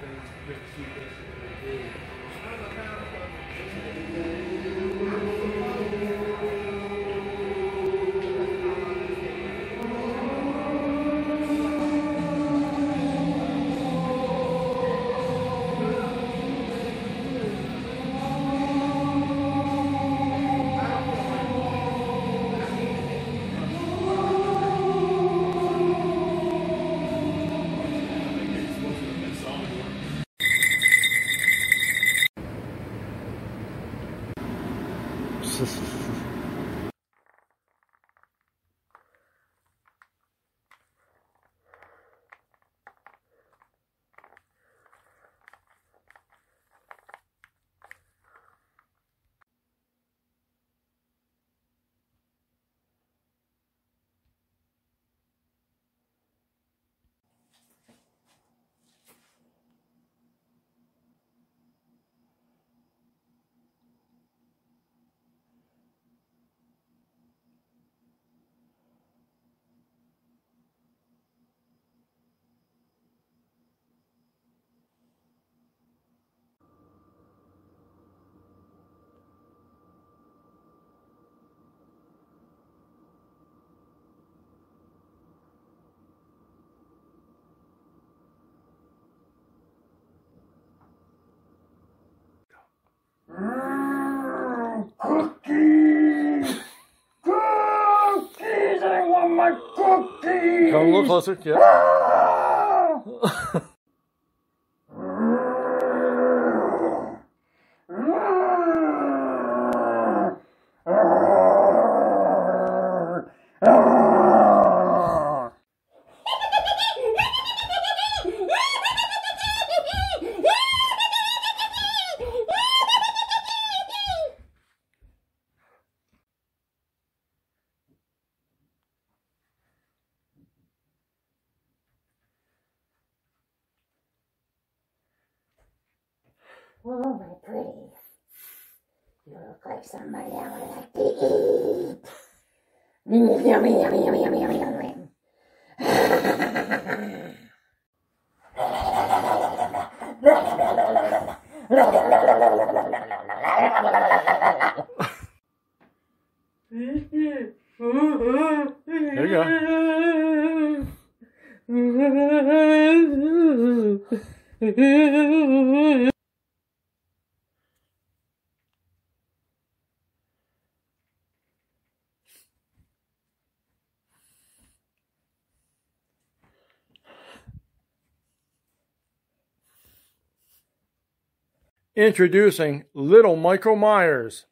things that she doesn't do. 是，是，是。Come a little closer. Yeah. Oh, my pretty. You look like somebody I would like to eat. Mm, yummy, yummy, yummy, yummy, yummy, yummy. There you go. Introducing Little Michael Myers.